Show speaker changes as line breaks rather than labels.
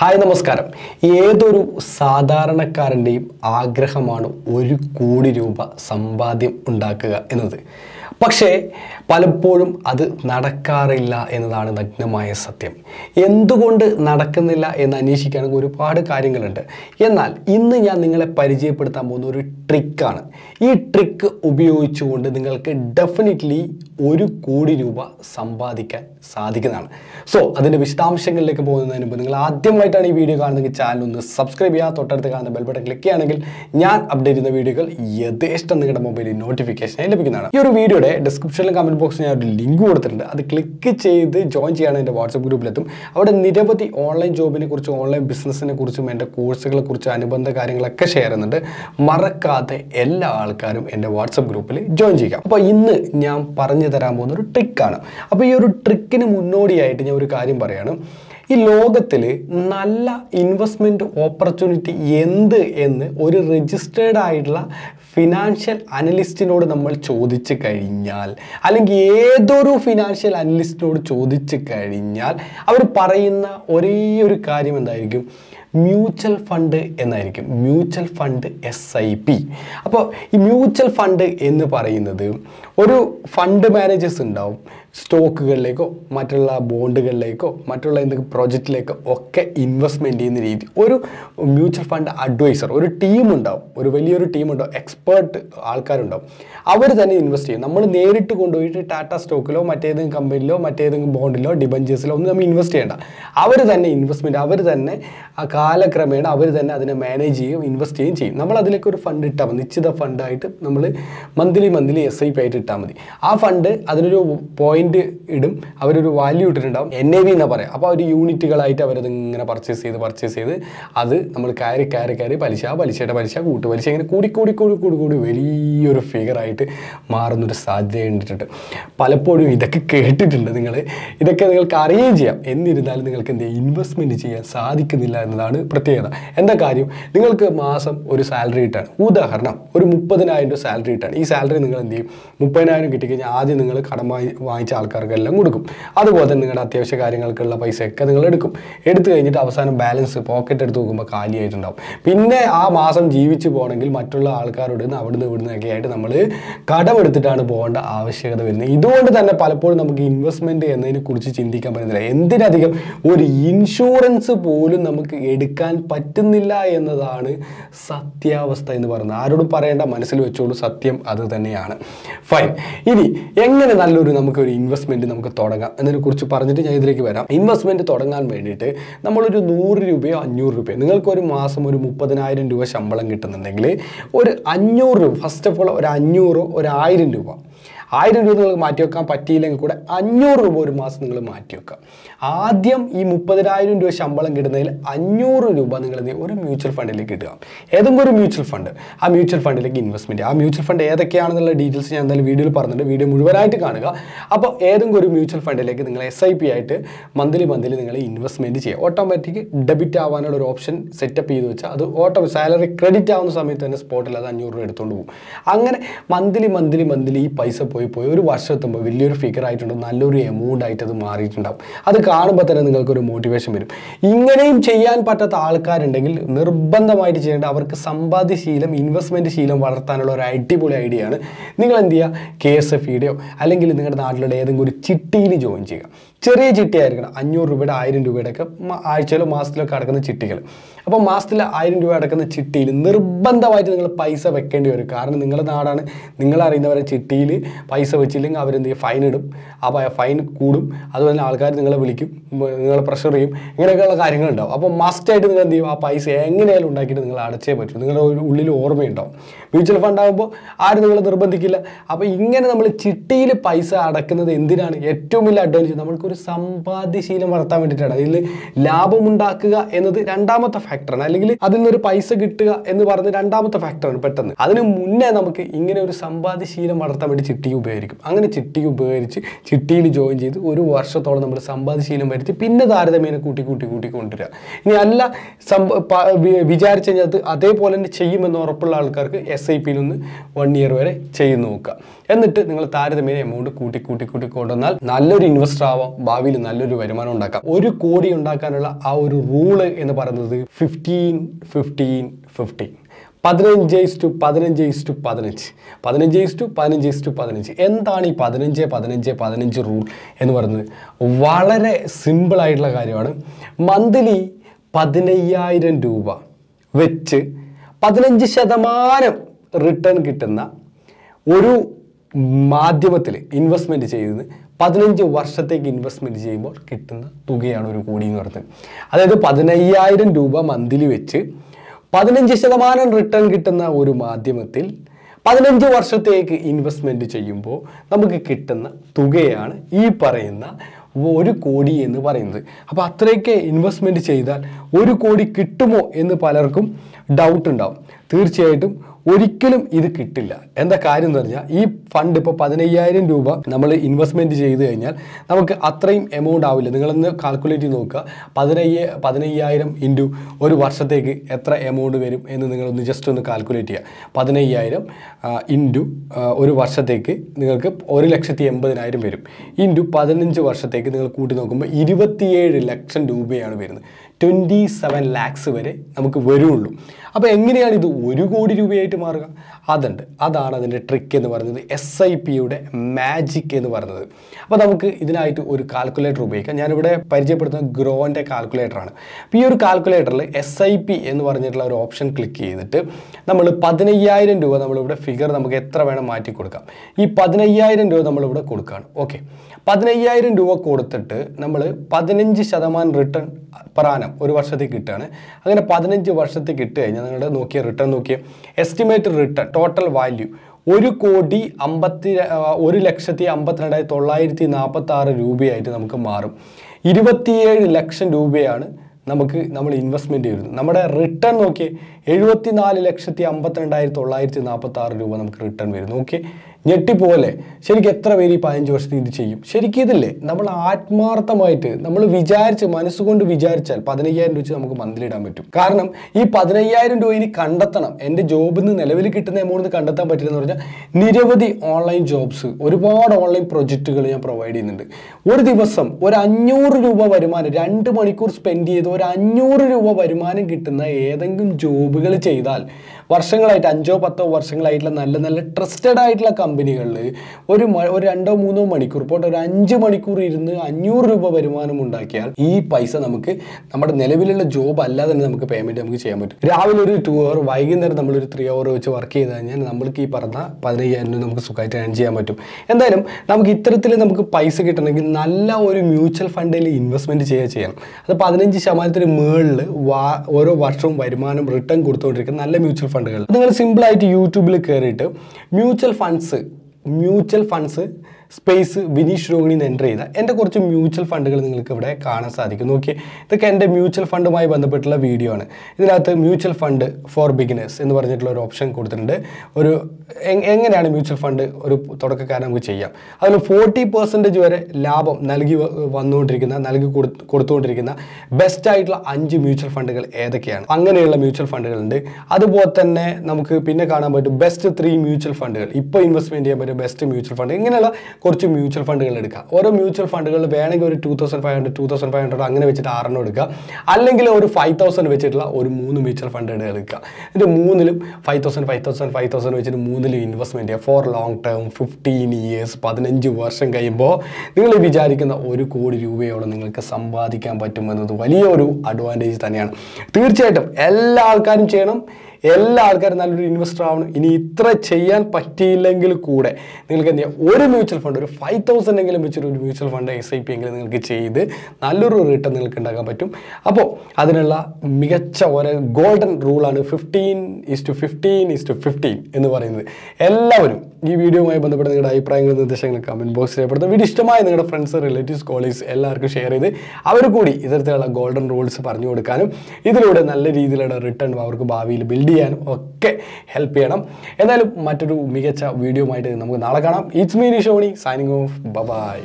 Hi നമസ്കാരം. ഏതൊരു സാധാരണക്കാരന്റെയും ആഗ്രഹമാണ് ഒരു കോടി രൂപ സമ്പാദ്യം ഉണ്ടാക്കുക എന്നത്. പക്ഷേ പലപ്പോഴും അത് നടക്കാറില്ല എന്നതാണ് നഗ്നമായ സത്യം. എന്തുകൊണ്ട് നടക്കുന്നില്ല എന്ന് അന്വേഷിക്കാനൊക്കെ ഒരുപാട് കാര്യങ്ങളുണ്ട്. എന്നാൽ ഇന്ന് ഞാൻ നിങ്ങളെ പരിചയപ്പെടുത്താൻ പോകുന്ന ഒരു ട്രിക്കാണ് ഈ ട്രിക്ക് ഉപയോഗിച്ചുകൊണ്ട് നിങ്ങൾക്ക് ഡെഫിനറ്റ്ലി ഒരു കോടി രൂപ സമ്പാദിക്കാൻ സാധിക്കുന്നതാണ്. സോ അതിന്റെ വിശദാംശങ്ങളിലേക്ക് പോകുന്നതിന് മുമ്പ് നിങ്ങൾ ആദ്യമായിട്ടാണ് ഈ വീഡിയോ കാണുന്നതെങ്കിൽ ചാനൽ ഒന്ന് സബ്സ്ക്രൈബ് ചെയ്യുക. തൊട്ടടുത്ത് കാണുന്ന ബെൽബട്ടൺ ക്ലിക്ക് ചെയ്യുകയാണെങ്കിൽ ഞാൻ അപ്ഡേറ്റ് ചെയ്യുന്ന വീഡിയോകൾ യഥേഷ്ടം നിങ്ങളുടെ മൊബൈലിൽ നോട്ടിഫിക്കേഷനായി ലഭിക്കുന്നതാണ്. ഈ ഒരു വീഡിയോയുടെ ഡിസ്ക്രിപ്ഷനിലും കമന്റ് ബോക്സിൽ ഞാൻ ഒരു ലിങ്ക് കൊടുത്തിട്ടുണ്ട്. അത് ക്ലിക്ക് ചെയ്ത് ജോയിൻ ചെയ്യാണ് എന്റെ വാട്സപ്പ് ഗ്രൂപ്പിലെത്തും അവിടെ നിരവധി ഓൺലൈൻ ജോബിനെ കുറിച്ചും ഓൺലൈൻ ബിസിനസ്സിനെ കുറിച്ചും എന്റെ കോഴ്സുകളെ കുറിച്ചും അനുബന്ധ കാര്യങ്ങളൊക്കെ ഷെയർ ചെയ്യുന്നുണ്ട്. മറക്കാതെ എല്ലാ ആൾക്കാരും എന്റെ വാട്സപ്പ് ഗ്രൂപ്പിൽ ജോയിൻ ചെയ്യാം അപ്പോൾ ഇന്ന് ഞാൻ പറഞ്ഞു തരാൻ പോകുന്ന ഒരു ട്രിക്കാണ് അപ്പോൾ ഈ ഒരു ട്രിക്കിന് മുന്നോടിയായിട്ട് ഞാൻ ഒരു കാര്യം പറയുകയാണ് ഈ ലോകത്തിൽ നല്ല ഇൻവെസ്റ്റ്മെന്റ് ഓപ്പർച്യൂണിറ്റി എന്ത് എന്ന് ഒരു രജിസ്റ്റേർഡ് ആയിട്ടുള്ള ഫിനാൻഷ്യൽ അനലിസ്റ്റിനോട് നമ്മൾ ചോദിച്ചു കഴിഞ്ഞാൽ അല്ലെങ്കിൽ ഏതൊരു ഫിനാൻഷ്യൽ അനലിസ്റ്റിനോട് ചോദിച്ചു കഴിഞ്ഞാൽ അവർ പറയുന്ന ഒരേ ഒരു കാര്യം എന്തായിരിക്കും? മ്യൂച്വൽ ഫണ്ട് എന്നായിരിക്കും. Mutual fund S I P അപ്പോൾ ഈ മ്യൂച്വൽ ഫണ്ട് എന്ന് പറയുന്നത് ഒരു ഫണ്ട് മാനേജേഴ്സ് ഉണ്ടാവും. സ്റ്റോക്കുകളിലേക്കോ മറ്റുള്ള ബോണ്ടുകളിലേക്കോ മറ്റുള്ള എന്തെങ്കിലും പ്രോജക്റ്റിലേക്കോ ഒക്കെ ഇൻവെസ്റ്റ്മെന്റ് ചെയ്യുന്ന രീതി. ഒരു മ്യൂച്വൽ ഫണ്ട് അഡ്വൈസർ ഒരു ടീം ഉണ്ടാവും. ഒരു വലിയൊരു ടീം ഉണ്ടാവും. എക്സ്പേർട്ട് ആൾക്കാരുണ്ടാവും. അവർ തന്നെ ഇൻവെസ്റ്റ് ചെയ്യും. നമ്മൾ നേരിട്ട് കൊണ്ടുപോയിട്ട് ടാറ്റ സ്റ്റോക്കിലോ മറ്റേതെങ്കിലും കമ്പനിയിലോ മറ്റേതെങ്കിലും ബോണ്ടിലോ ഡിബഞ്ചേഴ്സിലോ ഒന്നും നമ്മൾ ഇൻവെസ്റ്റ് ചെയ്യേണ്ട. അവർ തന്നെ ഇൻവെസ്റ്റ്മെന്റ് അവർ തന്നെ ആ കാലക്രമേണ അവർ തന്നെ അതിനെ മാനേജ് ചെയ്യും ഇൻവെസ്റ്റ് ചെയ്യുകയും ചെയ്യും. നമ്മൾ അതിലേക്ക് ഒരു ഫണ്ട് ഇട്ടാൽ മതി. നിശ്ചിത ഫണ്ടായിട്ട് നമ്മൾ monthly monthly S I P ആയിട്ട് ഇട്ടാൽ മതി. ആ ഫണ്ട് അതിനൊരു പോയിന്റ് ഇടും. അവരൊരു വാല്യൂ ഇട്ടിട്ടുണ്ടാവും. എൻ എ വി എന്നാ പറയാം. അപ്പോൾ ഒരു യൂണിറ്റുകളായിട്ട് അവരത് ഇങ്ങനെ പർച്ചേസ് ചെയ്ത് പർച്ചേസ് ചെയ്ത് അത് നമ്മൾ കയറി കയറി കയറി പലിശ പലിശയുടെ പലിശ കൂട്ട് പലിശ ഇങ്ങനെ കൂടി കൂടി കൂടി കൂടി കൂടി വലിയൊരു ഫിഗറായിട്ട് മാറുന്നൊരു സാധ്യത കണ്ടിട്ടുണ്ട് പലപ്പോഴും ഇതൊക്കെ കേട്ടിട്ടുണ്ട് നിങ്ങൾ ഇതൊക്കെ നിങ്ങൾക്ക് അറിയുകയും ചെയ്യാം. എന്നിരുന്നാലും നിങ്ങൾക്ക് എന്ത് ഇൻവെസ്റ്റ്മെന്റ് ചെയ്യാൻ സാധിക്കുന്നില്ല എന്നതാണ് പ്രത്യേകത. എന്താ കാര്യം? നിങ്ങൾക്ക് മാസം ഒരു സാലറി ഇട്ടാണ് ഉദാഹരണം ഒരു മുപ്പതിനായിരം രൂപ സാലറി ഇട്ടാണ് ഈ സാലറി നിങ്ങൾ എന്ത് ചെയ്യും? മുപ്പതിനായിരം കിട്ടിക്കഴിഞ്ഞാൽ ആദ്യം നിങ്ങൾ കടം വാങ്ങി വാങ്ങിച്ച ആൾക്കാർക്കെല്ലാം കൊടുക്കും. അതുപോലെ തന്നെ നിങ്ങളുടെ അത്യാവശ്യ കാര്യങ്ങൾക്കുള്ള പൈസയൊക്കെ നിങ്ങൾ എടുക്കും. എടുത്തു കഴിഞ്ഞിട്ട് അവസാനം ബാലൻസ് പോക്കറ്റ് എടുത്ത് നോക്കുമ്പോൾ കാലിയായിട്ടുണ്ടാവും. പിന്നെ ആ മാസം ജീവിച്ചു പോകണമെങ്കിൽ മറ്റുള്ള ആൾക്കാരോട് നിന്ന് അവിടുന്ന് ഇവിടുന്ന് ഒക്കെ ആയിട്ട് നമ്മൾ കടമെടുത്തിട്ടാണ് പോകേണ്ട ആവശ്യകത വരുന്നത്. ഇതുകൊണ്ട് തന്നെ പലപ്പോഴും നമുക്ക് ഇൻവെസ്റ്റ്മെന്റ് എന്നതിനെ കുറിച്ച് ചിന്തിക്കാൻ പറ്റുന്നില്ല എന്തിനധികം ഒരു ഇൻഷുറൻസ് പോലും നമുക്ക് എടുക്കാൻ പറ്റുന്നില്ല എന്നതാണ് സത്യാവസ്ഥ എന്ന് പറയുന്നത്. ആരോടും പറയേണ്ട മനസ്സിൽ വെച്ചോളൂ സത്യം അത് തന്നെയാണ്. ഫൈൻ ഇനി എങ്ങനെ നല്ലൊരു നമുക്ക് ഒരു ഇൻവെസ്റ്റ്മെന്റ് നമുക്ക് തുടങ്ങാം എന്നതിനെ കുറിച്ച് പറഞ്ഞിട്ട് ഞാൻ ഇതിലേക്ക് വരാം. ഇൻവെസ്റ്റ്മെന്റ് തുടങ്ങാൻ വേണ്ടിയിട്ട് നമ്മളൊരു നൂറ് രൂപയോ അഞ്ഞൂറ് രൂപയോ നിങ്ങൾക്ക് ഒരു മാസം ഒരു മുപ്പതിനായിരം രൂപ ശമ്പളം കിട്ടുന്നുണ്ടെങ്കിൽ ഒരു അഞ്ഞൂറ് രൂപ ഫസ്റ്റ് ഓഫ് ഓൾ ഒരു അഞ്ഞൂറോ ഒരു ആയിരം രൂപ ആയിരം രൂപ നിങ്ങൾക്ക് മാറ്റി വെക്കാൻ പറ്റിയില്ലെങ്കിൽ കൂടെ അഞ്ഞൂറ് രൂപ ഒരു മാസം നിങ്ങൾ മാറ്റി വെക്കാം ആദ്യം ഈ മുപ്പതിനായിരം രൂപ ശമ്പളം കിട്ടുന്നതിൽ അഞ്ഞൂറ് രൂപ നിങ്ങൾ ഒരു മ്യൂച്വൽ ഫണ്ടിലേക്ക് ഇടുക. ഏതെങ്കിലും ഒരു മ്യൂച്വൽ ഫണ്ട്. ആ മ്യൂച്വൽ ഫണ്ടിലേക്ക് ഇൻവെസ്റ്റ്മെന്റ് ആ മ്യൂച്വൽ ഫണ്ട് ഏതൊക്കെയാണെന്നുള്ള ഡീറ്റെയിൽസ് ഞാൻ എന്തായാലും വീഡിയോയിൽ പറഞ്ഞിട്ടുണ്ട്. വീഡിയോ മുഴുവനായിട്ട് കാണുക. അപ്പോൾ ഏതെങ്കിലും ഒരു മ്യൂച്വൽ ഫണ്ടിലേക്ക് നിങ്ങൾ എസ് ഐ പി ആയിട്ട് മന്ത്ലി മന്ത്ലി നിങ്ങൾ ഇൻവെസ്റ്റ്മെന്റ് ചെയ്യുക. ഓട്ടോമാറ്റിക് ഡെബിറ്റ് ആവാനുള്ള ഒരു ഓപ്ഷൻ സെറ്റപ്പ് ചെയ്ത് വെച്ചാൽ അത് ഓട്ടോ സാലറി ക്രെഡിറ്റ് ആവുന്ന സമയത്ത് തന്നെ സ്പോട്ടിൽ അത് അഞ്ഞൂറ് രൂപ എടുത്തുകൊണ്ട് പോകും. അങ്ങനെ മന്ത്ലി മന്ത്ലി മന്ത്ലി ഈ പൈസ പോയി പോയി. ഒരു വർഷം എത്തുമ്പോൾ വലിയൊരു ഫിഗർ ആയിട്ടുണ്ട്. നല്ലൊരു എമൗണ്ട് ആയിട്ട് അത് മാറിയിട്ടുണ്ടാവും. അത് കാണുമ്പോൾ തന്നെ നിങ്ങൾക്കൊരു മോട്ടിവേഷൻ വരും. ഇങ്ങനെയും ചെയ്യാൻ പറ്റാത്ത ആൾക്കാരുണ്ടെങ്കിൽ നിർബന്ധമായിട്ട് ചെയ്യേണ്ട അവർക്ക് സമ്പാദ്യശീലം ഇൻവെസ്റ്റ്മെന്റ് ശീലം വളർത്താനുള്ള ഒരു അടിപൊളി ഐഡിയ ആണ്. നിങ്ങൾ എന്ത് ചെയ്യുക കെ എസ് എഫ് ഇയുടെയോ അല്ലെങ്കിൽ നിങ്ങളുടെ നാട്ടിലുള്ള ഏതെങ്കിലും ഒരു ചിട്ടിയിൽ ജോയിൻ ചെയ്യുക. ചെറിയ ചിട്ടിയായിരിക്കണം. അഞ്ഞൂറ് രൂപയുടെ ആയിരം രൂപയുടെ ഒക്കെ ആഴ്ചയിലോ മാസത്തിലോ ഒക്കെ അടക്കുന്ന ചിട്ടികൾ. അപ്പോൾ മാസത്തിൽ ആയിരം രൂപ അടക്കുന്ന ചിട്ടിയിൽ നിർബന്ധമായിട്ട് നിങ്ങൾ പൈസ വെക്കേണ്ടി വരും. കാരണം നിങ്ങളുടെ നാടാണ്. നിങ്ങൾ അറിയുന്നവരെ ചിട്ടിയിൽ പൈസ വെച്ചില്ലെങ്കിൽ അവരെന്ത് ചെയ്യും? ഫൈൻ ഇടും. ആ ഫൈൻ കൂടും. അതുപോലെ തന്നെ ആൾക്കാർ നിങ്ങളെ വിളിക്കും. നിങ്ങളെ പ്രഷർ ചെയ്യും. ഇങ്ങനെയൊക്കെയുള്ള കാര്യങ്ങളുണ്ടാവും. അപ്പോൾ മസ്റ്റായിട്ട് നിങ്ങൾ എന്ത് ചെയ്യും? ആ പൈസ എങ്ങനെയായാലും ഉണ്ടാക്കിയിട്ട് നിങ്ങൾ അടച്ചേ പറ്റും. നിങ്ങളുടെ ഉള്ളിൽ ഓർമ്മയുണ്ടാവും. മ്യൂച്വൽ ഫണ്ട് ആകുമ്പോൾ ആരും നിങ്ങളെ നിർബന്ധിക്കില്ല. അപ്പോൾ ഇങ്ങനെ നമ്മൾ ചിട്ടിയിൽ പൈസ അടക്കുന്നത് എന്തിനാണ്? ഏറ്റവും വലിയ അഡ്വാന്റേജ് നമ്മൾക്കൊരു സമ്പാദ്യശീലം വളർത്താൻ വേണ്ടിയിട്ടാണ്. അതിൽ ലാഭമുണ്ടാക്കുക എന്നത് രണ്ടാമത്തെ ഫാക്ടറാണ് അല്ലെങ്കിൽ അതിൽ നിന്നൊരു പൈസ കിട്ടുക എന്ന് പറയുന്നത് രണ്ടാമത്തെ ഫാക്ടറാണ് പെട്ടെന്ന്. അതിന് മുന്നേ നമുക്ക് ഇങ്ങനെ ഒരു സമ്പാദ്യശീലം വളർത്താൻ വേണ്ടി ചിട്ടി ഉപയോഗിക്കും അങ്ങനെ ചിട്ടി ഉപയോഗിച്ച് ചിട്ടിയിൽ ജോയിൻ ചെയ്ത് ഒരു വർഷത്തോളം നമ്മൾ സമ്പാദ്യശീലം വരുത്തി പിന്നെ താരതമ്യേന കൂട്ടി കൂട്ടി കൂട്ടി കൊണ്ടുവരിക. ഇനി അല്ല വിചാരിച്ചു കഴിഞ്ഞാൽ അതേപോലെ തന്നെ ചെയ്യുമെന്ന് ഉറപ്പുള്ള ആൾക്കാർക്ക് എസ് ഐ പിയിൽ നിന്ന് വൺ ഇയർ വരെ ചെയ്ത് നോക്കുക. എന്നിട്ട് നിങ്ങൾ താരതമ്യേന എമൗണ്ട് കൂട്ടി കൂട്ടി കൂട്ടി കൊണ്ടുവന്നാൽ നല്ലൊരു ഇൻവെസ്റ്റർ ആവാം. ഭാവിയിൽ നല്ലൊരു വരുമാനം ഉണ്ടാക്കാം. ഒരു കോടി ഉണ്ടാക്കാനുള്ള ആ ഒരു റൂൾ എന്ന് പറയുന്നത് ഫിഫ്റ്റീൻ ഫിഫ്റ്റീൻ ഫിഫ്റ്റീൻ പതിനഞ്ച് ഇസ്റ്റു പതിനഞ്ച് ഇസ്റ്റു പതിനഞ്ച്. പതിനഞ്ച് ഇസ്റ്റു പതിനഞ്ച് ഇസ്റ്റു പതിനഞ്ച്. എന്താണ് ഈ പതിനഞ്ച് പതിനഞ്ച് പതിനഞ്ച് റൂൾ എന്ന് പറയുന്നത്? വളരെ സിമ്പിൾ ആയിട്ടുള്ള കാര്യമാണ്. മന്ത്ലി പതിനയ്യായിരം രൂപ വെച്ച് പതിനഞ്ച് ശതമാനം റിട്ടേൺ കിട്ടുന്ന ഒരു മാധ്യമത്തിൽ ഇൻവെസ്റ്റ്മെന്റ് ചെയ്തത് പതിനഞ്ച് വർഷത്തേക്ക് ഇൻവെസ്റ്റ്മെന്റ് ചെയ്യുമ്പോൾ കിട്ടുന്ന തുകയാണ് ഒരു കോടി എന്ന് പറയുന്നത്. അതായത് പതിനയ്യായിരം രൂപ മന്ത്ലി വെച്ച് പതിനഞ്ച് ശതമാനം റിട്ടേൺ കിട്ടുന്ന ഒരു മാധ്യമത്തിൽ പതിനഞ്ച് വർഷത്തേക്ക് ഇൻവെസ്റ്റ്മെന്റ് ചെയ്യുമ്പോൾ നമുക്ക് കിട്ടുന്ന തുകയാണ് ഈ പറയുന്ന ഒരു കോടി എന്ന് പറയുന്നത്. അപ്പോൾ അത്രയൊക്കെ ഇൻവെസ്റ്റ്മെന്റ് ചെയ്താൽ ഒരു കോടി കിട്ടുമോ എന്ന് പലർക്കും ഡൗട്ട് ഉണ്ടാവും. തീർച്ചയായിട്ടും ഒരിക്കലും ഇത് കിട്ടില്ല. എന്താ കാര്യം എന്ന് പറഞ്ഞാൽ ഈ ഫണ്ട് ഇപ്പോൾ പതിനയ്യായിരം രൂപ നമ്മൾ ഇൻവെസ്റ്റ്മെന്റ് ചെയ്ത് കഴിഞ്ഞാൽ നമുക്ക് അത്രയും എമൗണ്ട് ആവില്ല. നിങ്ങളൊന്ന് കാൽക്കുലേറ്റ് ചെയ്ത് നോക്കുക. പതിനയ്യ പതിനയ്യായിരം ഇന്റു ഒരു വർഷത്തേക്ക് എത്ര എമൗണ്ട് വരും എന്ന് നിങ്ങളൊന്ന് ജസ്റ്റ് ഒന്ന് കാൽക്കുലേറ്റ് ചെയ്യുക. പതിനയ്യായിരം ഇന്റു ഒരു വർഷത്തേക്ക് നിങ്ങൾക്ക് ഒരു ലക്ഷത്തി എൺപതിനായിരം വരും. ഇന്റു പതിനഞ്ച് വർഷത്തേക്ക് നിങ്ങൾ കൂട്ടി നോക്കുമ്പോൾ ഇരുപത്തിയേഴ് ലക്ഷം രൂപയാണ് വരുന്നത്. ട്വന്റി സെവൻ ലാക്സ് വരെ നമുക്ക് വരുള്ളൂ. അപ്പോൾ എങ്ങനെയാണ് ഇത് ഒരു കോടി രൂപയായിട്ട് മാറുക? അതുണ്ട്. അതാണ് അതിന്റെ ട്രിക്ക് എന്ന് പറയുന്നത്. എസ് ഐ പിയുടെ മാജിക് എന്ന് പറയുന്നത്. അപ്പോൾ നമുക്ക് ഇതിനായിട്ട് ഒരു കാൽക്കുലേറ്റർ ഉപയോഗിക്കാം. ഞാനിവിടെ പരിചയപ്പെടുത്തുന്ന ഗ്രോന്റെ കാൽക്കുലേറ്ററാണ് അപ്പോൾ ഈ ഒരു കാൽക്കുലേറ്ററിൽ എസ് ഐ പി എന്ന് പറഞ്ഞിട്ടുള്ള ഒരു ഓപ്ഷൻ ക്ലിക്ക് ചെയ്തിട്ട് നമ്മൾ പതിനയ്യായിരം രൂപ നമ്മളിവിടെ ഫിഗർ നമുക്ക് എത്ര വേണം മാറ്റി കൊടുക്കാം. ഈ പതിനയ്യായിരം രൂപ നമ്മളിവിടെ കൊടുക്കുകയാണ് ഓക്കെ പതിനയ്യായിരം രൂപ കൊടുത്തിട്ട് നമ്മൾ പതിനഞ്ച് ശതമാനം റിട്ടേൺ പ്രാനം ഒരു വർഷത്തേക്ക് കിട്ടുകയാണ്. അങ്ങനെ പതിനഞ്ച് വർഷത്തേക്ക് ഇട്ട് കഴിഞ്ഞാൽ നിങ്ങളുടെ നോക്കിയ റിട്ടേൺ നോക്കിയ എസ്റ്റിമേറ്റഡ് റിട്ടേൺ ടോട്ടൽ വാല്യൂ ഒരു കോടി അമ്പത്തി ഒരു ലക്ഷത്തി അമ്പത്തിരണ്ടായിരത്തി തൊള്ളായിരത്തി നാൽപ്പത്തി ആറ് രൂപയായിട്ട് നമുക്ക് മാറും. ഇരുപത്തിയേഴ് ലക്ഷം രൂപയാണ് നമുക്ക് നമ്മൾ ഇൻവെസ്റ്റ്മെന്റ് ചെയ്യുന്നത്. നമ്മുടെ റിട്ടേൺ നോക്കിയേ എഴുപത്തി നാല് ലക്ഷത്തി അമ്പത്തിരണ്ടായിരത്തി തൊള്ളായിരത്തി നാൽപ്പത്തി ആറ് രൂപ നമുക്ക് റിട്ടേൺ വരും. നോക്കിയേ ഞെട്ടിപ്പോലെ. ശരിക്കും എത്ര പേര് ഈ പതിനഞ്ച് വർഷത്തിൽ ഇത് ചെയ്യും? ശരിക്കും ഇതില്ലേ? നമ്മൾ ആത്മാർത്ഥമായിട്ട് നമ്മൾ വിചാരിച്ച് മനസ്സുകൊണ്ട് വിചാരിച്ചാൽ പതിനയ്യായിരം രൂപ വെച്ച് നമുക്ക് മന്ത്ലി ഇടാൻ പറ്റും. കാരണം ഈ പതിനയ്യായിരം രൂപ ഇനി കണ്ടെത്തണം. എന്റെ ജോബിൽ നിന്ന് നിലവിൽ കിട്ടുന്ന എമൗണ്ട് കണ്ടെത്താൻ പറ്റില്ലെന്ന് പറഞ്ഞാൽ നിരവധി ഓൺലൈൻ ജോബ്സ് ഒരുപാട് ഓൺലൈൻ പ്രൊജക്റ്റുകൾ ഞാൻ പ്രൊവൈഡ് ചെയ്യുന്നുണ്ട്. ഒരു ദിവസം ഒരു അഞ്ഞൂറ് രൂപ വരുമാനം രണ്ട് മണിക്കൂർ സ്പെൻഡ് ചെയ്ത് ഒരു അഞ്ഞൂറ് രൂപ വരുമാനം കിട്ടുന്ന ഏതെങ്കിലും ജോബുകൾ ചെയ്താൽ വർഷങ്ങളായിട്ട് അഞ്ചോ പത്തോ വർഷങ്ങളായിട്ടുള്ള നല്ല നല്ല ട്രസ്റ്റഡ് ആയിട്ടുള്ള കമ്പനികളിൽ ഒരു ഒരു രണ്ടോ മൂന്നോ മണിക്കൂർ പോട്ടെ ഒരു അഞ്ച് മണിക്കൂർ ഇരുന്ന് അഞ്ഞൂറ് രൂപ വരുമാനം ഉണ്ടാക്കിയാൽ ഈ പൈസ നമുക്ക് നമ്മുടെ നിലവിലുള്ള ജോബ് അല്ലാതെ തന്നെ നമുക്ക് പേയ്മെന്റ് നമുക്ക് ചെയ്യാൻ പറ്റും. രാവിലെ ഒരു ടു അവർ വൈകുന്നേരം നമ്മളൊരു ത്രീ അവർ വെച്ച് വർക്ക് ചെയ്ത് കഴിഞ്ഞാൽ നമ്മൾക്ക് ഈ പറഞ്ഞ പതിനയ്യായിരം രൂപ നമുക്ക് സുഖമായിട്ട് ഏൺ ചെയ്യാൻ പറ്റും. എന്തായാലും നമുക്ക് ഇത്തരത്തിൽ നമുക്ക് പൈസ കിട്ടണമെങ്കിൽ നല്ല ഒരു മ്യൂച്വൽ ഫണ്ടിൽ ഇൻവെസ്റ്റ്മെന്റ് ചെയ്യുക ചെയ്യണം. അത് പതിനഞ്ച് ശതമാനത്തിന് മുകളിൽ ഓരോ വർഷവും വരുമാനം റിട്ടേൺ കൊടുത്തുകൊണ്ടിരിക്കുന്ന നല്ല മ്യൂച്വൽ ഫണ്ടുകൾ. നിങ്ങൾ സിമ്പിളായിട്ട് യൂട്യൂബിൽ കയറിയിട്ട് mutual funds mutual funds space Vineesh Rohini എന്ന് എന്റർ ചെയ്ത എന്റെ കുറച്ച് മ്യൂച്വൽ ഫണ്ടുകൾ നിങ്ങൾക്ക് ഇവിടെ കാണാൻ സാധിക്കും. നോക്കി ഇതൊക്കെ എന്റെ മ്യൂച്വൽ ഫണ്ടുമായി ബന്ധപ്പെട്ടുള്ള വീഡിയോ ആണ്. ഇതിനകത്ത് മ്യൂച്വൽ ഫണ്ട് ഫോർ ബിഗിനേഴ്സ് എന്ന് പറഞ്ഞിട്ടുള്ള ഒരു ഓപ്ഷൻ കൊടുത്തിട്ടുണ്ട്. ഒരു എങ്ങനെയാണ് മ്യൂച്വൽ ഫണ്ട് ഒരു തുടക്കക്കാരൻ നമുക്ക് ചെയ്യാം? അതിൽ ഫോർട്ടി പെർസെന്റേജ് വരെ ലാഭം നൽകി വന്നുകൊണ്ടിരിക്കുന്ന നൽകി കൊടു- കൊടുത്തുകൊണ്ടിരിക്കുന്ന ബെസ്റ്റ് ആയിട്ടുള്ള അഞ്ച് മ്യൂച്വൽ ഫണ്ടുകൾ ഏതൊക്കെയാണ്? അങ്ങനെയുള്ള മ്യൂച്വൽ ഫണ്ടുകളുണ്ട്. അതുപോലെ തന്നെ നമുക്ക് പിന്നെ കാണാൻ പറ്റും ബെസ്റ്റ് ത്രീ മ്യൂച്വൽ ഫണ്ടുകൾ. ഇപ്പോൾ ഇൻവെസ്റ്റ്മെന്റ് ചെയ്യാൻ പറ്റും ബെസ്റ്റ് മ്യൂച്വൽ ഫണ്ട്. ഇങ്ങനെയുള്ള കുറച്ച് മ്യൂച്വൽ ഫണ്ടുകൾ എടുക്കുക ഓരോ മ്യൂച്വൽ ഫണ്ടുകൾ വേണമെങ്കിൽ ഒരു two thousand five hundred two thousand five hundred അങ്ങനെ വെച്ചിട്ട് ആറെണ്ണം എടുക്കുക അല്ലെങ്കിൽ ഒരു ഫൈവ് തൗസൻഡ് വെച്ചിട്ടുള്ള ഒരു മൂന്ന് മ്യൂച്വൽ ഫണ്ടുകൾ എടുക്കുക എന്നിട്ട് മൂന്നിലും five thousand five thousand five thousand വെച്ചിട്ട് മൂന്നിലും investment for long term fifteen years പതിനഞ്ച് വർഷം കഴിയുമ്പോൾ നിങ്ങൾ വിചാരിക്കുന്ന ഒരു കോടി രൂപയോളം നിങ്ങൾക്ക് സമ്പാദിക്കാൻ പറ്റുമെന്നത് വലിയൊരു അഡ്വാന്റേജ് തന്നെയാണ്. തീർച്ചയായിട്ടും എല്ലാ ആൾക്കാരും ചെയ്യണം. എല്ലാ ആൾക്കാരും നല്ലൊരു ഇൻവെസ്റ്റർ ആവണം. ഇനി ഇത്ര ചെയ്യാൻ പറ്റിയില്ലെങ്കിൽ കൂടെ നിങ്ങൾക്ക് എന്ത് ചെയ്യാം? ഒരു മ്യൂച്വൽ ഫണ്ട് ഒരു ഫൈവ് തൗസൻഡ് എങ്കിലും വെച്ചൊരു mutual fund S I P എങ്കിലും നിങ്ങൾക്ക് ചെയ്ത് നല്ലൊരു റിട്ടേൺ നിങ്ങൾക്ക് ഉണ്ടാക്കാൻ പറ്റും. അപ്പോൾ അതിനുള്ള മികച്ച ഒരു golden റൂളാണ് fifteen is to fifteen is to fifteen എന്ന് പറയുന്നത്. എല്ലാവരും ഈ വീഡിയോയുമായി ബന്ധപ്പെട്ട് നിങ്ങളുടെ അഭിപ്രായങ്ങളും നിർദ്ദേശങ്ങളും കമന്റ് ബോക്സിൽ രേഖപ്പെടുത്തും വീഡിയോ ഇഷ്ടമായ നിങ്ങളുടെ ഫ്രണ്ട്സ് റിലേറ്റീവ്സ് കോളേജ് എല്ലാവർക്കും ഷെയർ ചെയ്ത് അവർ കൂടി ഇത്തരത്തിലുള്ള ഗോൾഡൻ റൂൾസ് പറഞ്ഞു കൊടുക്കാനും ഇതിലൂടെ നല്ല രീതിയിലുള്ള റിട്ടേൺ അവർക്ക് ഭാവിയിൽ ബിൽഡ് ചെയ്യാനും ഒക്കെ ഹെൽപ്പ് ചെയ്യണം. എന്തായാലും മറ്റൊരു മികച്ച വീഡിയോ ആയിട്ട് നമുക്ക് നാളെ കാണാം. It's me Nishoni signing off bye